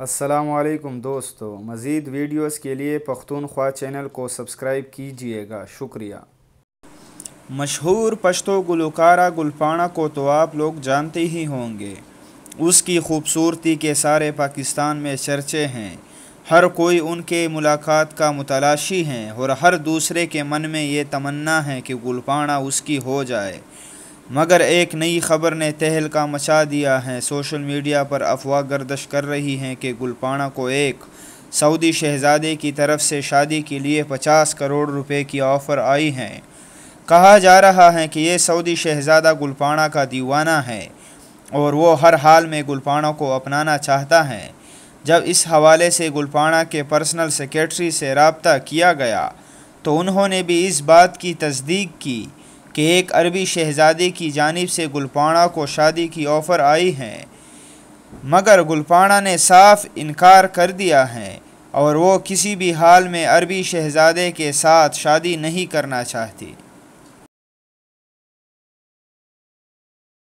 السلام علیکم دوستو، مزید ویڈیوز کے لیے پختونخوا چینل کو سبسکرائب کیجیے گا، شکریہ۔ مشہور پشتو گلوکارہ گلپانا کو تو آپ لوگ جانتے ہی ہوں گے۔ اس کی خوبصورتی کے سارے پاکستان میں چرچے ہیں۔ ہر کوئی ان کے ملاقات کا متلاشی ہیں اور ہر دوسرے کے من میں یہ تمنا ہے کہ گلپانا اس کی ہو جائے۔ مگر ایک نئی خبر نے تہلکا مچا دیا ہے۔ سوشل میڈیا پر افواہ گردش کر رہی ہیں کہ گلپانا کو ایک سعودی شہزادے کی طرف سے شادی کے لیے پچاس کروڑ روپے کی آفر آئی ہیں کہا جا رہا ہے کہ یہ سعودی شہزادہ گلپانا کا دیوانہ ہے اور وہ ہر حال میں گلپانا کو اپنانا چاہتا ہے۔ جب اس حوالے سے گلپانا کے پرسنل سیکیٹری سے رابطہ کیا گیا تو انہوں نے بھی اس بات کی تصدیق کی کہ ایک عربی شہزادی کی جانب سے گلپانا کو شادی کی آفر آئی ہے، مگر گلپانا نے صاف انکار کر دیا ہے اور وہ کسی بھی حال میں عربی شہزادے کے ساتھ شادی نہیں کرنا چاہتی۔